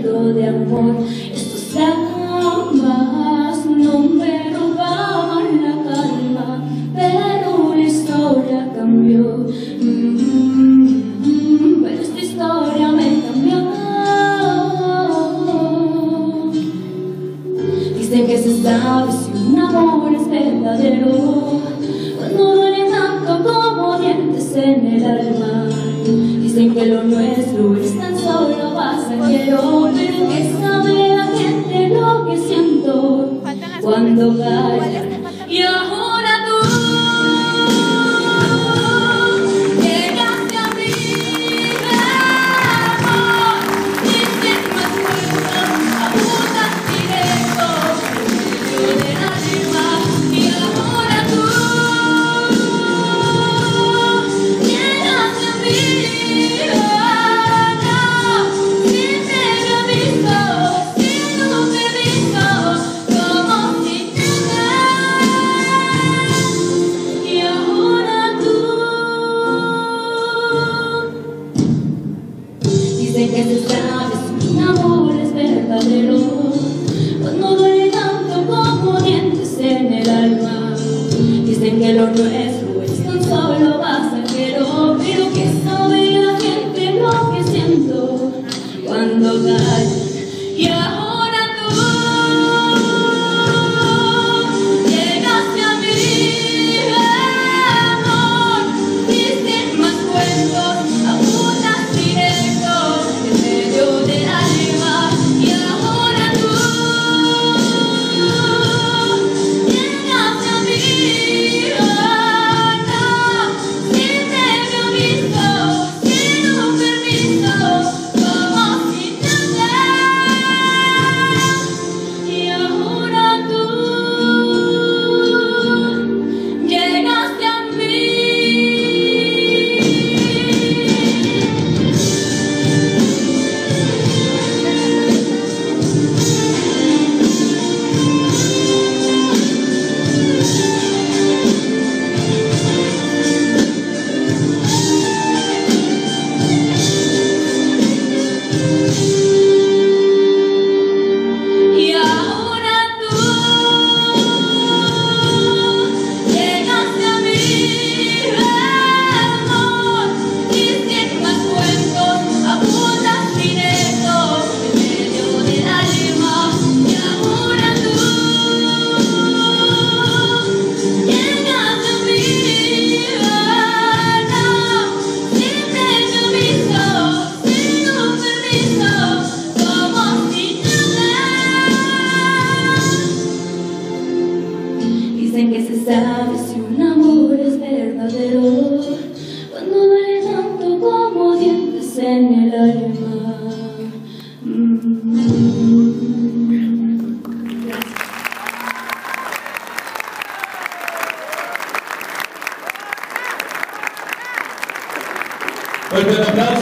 muerto de amor. Esto se acaba, no me robaban la calma, pero la historia cambió. Mm, pero esta historia me cambió. Dicen que se sabe si un amor es verdadero. Pasajero, que sabe la gente lo que siento cuando cae. del otro es tan solo pasajero, pero que sabe la gente lo que siento cuando cae. Öte bakan